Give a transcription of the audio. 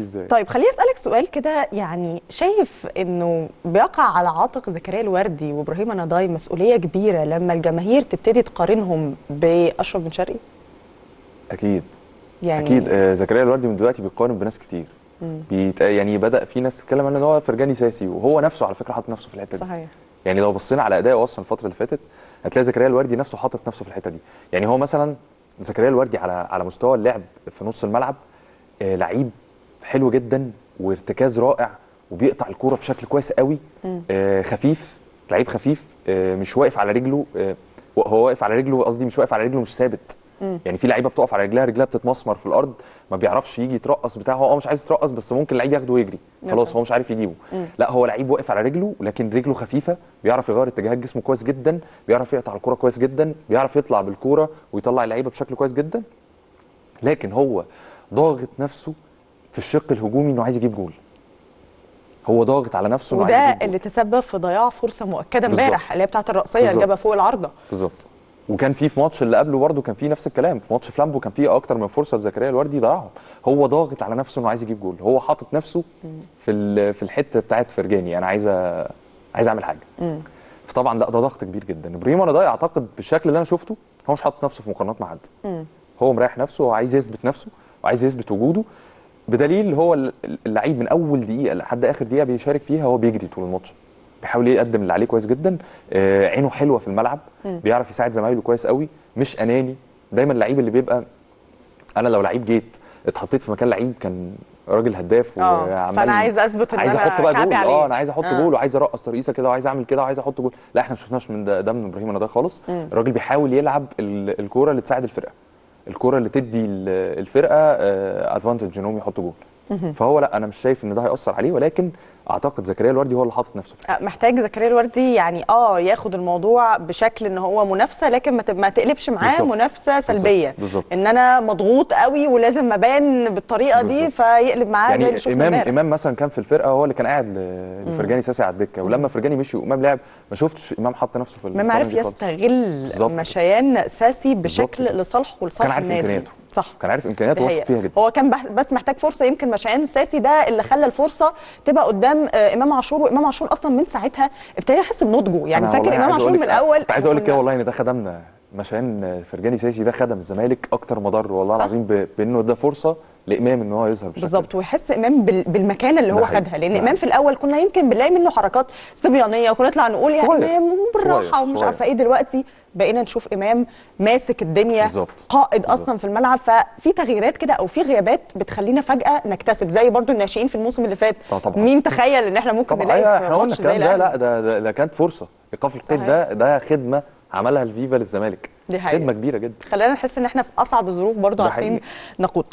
إزاي؟ طيب خليني أسألك سؤال كده يعني شايف إنه بيقع على عاتق زكريا الوردي وإبراهيم نضاي مسؤولية كبيرة لما الجماهير تبتدي تقارنهم بأشرف بن شرقي؟ أكيد. يعني أكيد. آه، زكريا الوردي من دلوقتي بيقارن بناس كتير. بيت... يعني بدأ في ناس تتكلم عنه إن هو فرجاني ساسي وهو نفسه على فكرة حاطط نفسه في الحتة دي. صحيح. يعني لو بصينا على اداؤه أصلا الفترة اللي فاتت هتلاقي زكريا الوردي نفسه حاطط نفسه في الحتة دي. يعني هو مثلا زكريا الوردي على على مستوى اللعب في نص الملعب آه لعيب حلو جدا وارتكاز رائع وبيقطع الكورة بشكل كويس قوي. آه خفيف لعيب خفيف آه مش واقف على رجله آه هو واقف على رجله قصدي مش واقف على رجله مش ثابت. يعني في لعيبة بتقف على رجلها رجلها بتتمسمر في الأرض ما بيعرفش يجي يترقص بتاعه هو مش عايز يترقص بس ممكن اللعيب ياخده ويجري. خلاص هو مش عارف يجيبه. لا هو لعيب واقف على رجله لكن رجله خفيفة بيعرف يغير اتجاهات جسمه كويس جدا بيعرف يقطع الكورة كويس جدا بيعرف يطلع بالكورة ويطلع اللعيبة بشكل كويس جدا. لكن هو ضاغط نفسه في الشق الهجومي إنه عايز يجيب جول. هو ضاغط على نفسه إنه وده عايز يجيب جول. اللي تسبب في ضياع فرصة مؤكدة. امبارح اللي هي بتاعة الرأسية اللي. جابها فوق العارضة. بالظبط. وكان في في ماتش اللي قبله برده كان في نفس الكلام. في ماتش فلامبو كان في أكتر من فرصة لزكريا الوردي ضيعهم هو ضاغط على نفسه إنه عايز يجيب جول. هو حاطط نفسه في في الحتة بتاعت فرجاني أنا عايز أ- عايز أعمل حاجة. فطبعا لا ده ضغط كبير جدا. إبراهيم رضاي أعتقد بالشكل اللي أنا شفته هو مش حاطط نفسه في مقارنات مع حد. هو مريح نفسه هو عايز يثبت نفسه وعايز يثبت وجوده. بدليل هو ال- اللعيب من أول دقيقة لحد آخر دقيقة بيشارك فيها هو بيجري طول الماتش. بيحاول يقدم اللي عليه كويس جدا. آه عينه حلوة في الملعب. بيعرف يساعد زمايله كويس قوي. مش أناني. دايما اللعيب اللي بيبقى أنا لو لعيب جيت اتحطيت في مكان لعيب كان راجل هداف آه وعمال فانا عايز أثبت إن عايز أنا أحط بقى جول. آه أنا عايز أحط آه. جول وعايز أرقص ترقيصة كده وعايز أعمل كده وعايز أحط جول. لا إحنا ما شفناش من ده, ده من إبراهيم نضاي خالص. الراجل بيحاول يلعب ال- الكورة اللي تساعد الفرقة. الكوره اللي تدي ال- الفرقة ادفانتج إنهم يحطوا جول. فهو لا أنا مش شايف إن ده هيأثر عليه ولكن أعتقد زكريا الوردي هو اللي حاطط نفسه في آه، محتاج زكريا الوردي يعني آه ياخد الموضوع بشكل إن هو منافسة لكن ما ما تقلبش معاه بالظبط. منافسة سلبية بالظبط. إن أنا مضغوط قوي ولازم أبان بالطريقة دي بالظبط. فيقلب معاه زي اللي يعني شفنا امام امبارح إمام مثلا كان في الفرقة هو اللي كان قاعد لفرجاني ساسي على الدكة ولما فرجاني مشي وإمام لعب ما شفتش إمام حط نفسه في إمام عرف دي. يستغل. مشيان ساسي بشكل. لصالحه ولصالح كان عارف النادي إمكانياته. صح كان عارف امكانياته واثق. فيها جدا هو كان بس محتاج فرصة يمكن مشعان الساسي ده اللي خلى الفرصة تبقى قدام آه، إمام عاشور وإمام عاشور أصلا من ساعتها ابتدينا نحس بنضجه يعني فاكر إمام عاشور من الأول كنت عايز أقول لك كده والله إن ده خدمنا مشان فرجاني ساسي ده خدم الزمالك أكتر ما ضر والله. العظيم بإنه ده فرصة لإمام إن هو يظهر بالشكل بالظبط ويحس إمام بال- بالمكانة اللي هو. خدها لأن إمام. في الأول كنا يمكن بنلاقي منه حركات صبيانية وكنا نطلع نقول يا. إمام بالراحه. ومش. عارفة إيه دلوقتي بقينا نشوف إمام ماسك الدنيا بالظبط. قائد بالظبط. أصلا في الملعب ففي تغييرات كده أو في غيابات بتخلينا فجأة نكتسب زي برضو الناشئين في الموسم اللي فات طبعا- طبعا. مين تخيل إن إحنا ممكن نلاقي أيوة، إحنا قلنا الكلام ده. لا ده, ده, ده كانت فرصة إيقاف القيد. ده ده خدمة عملها الفيفا للزمالك دي حقيقة. خدمة كبيرة جدا خلينا نحس إن إحنا في أصعب الظروف برضو عارفين. نقود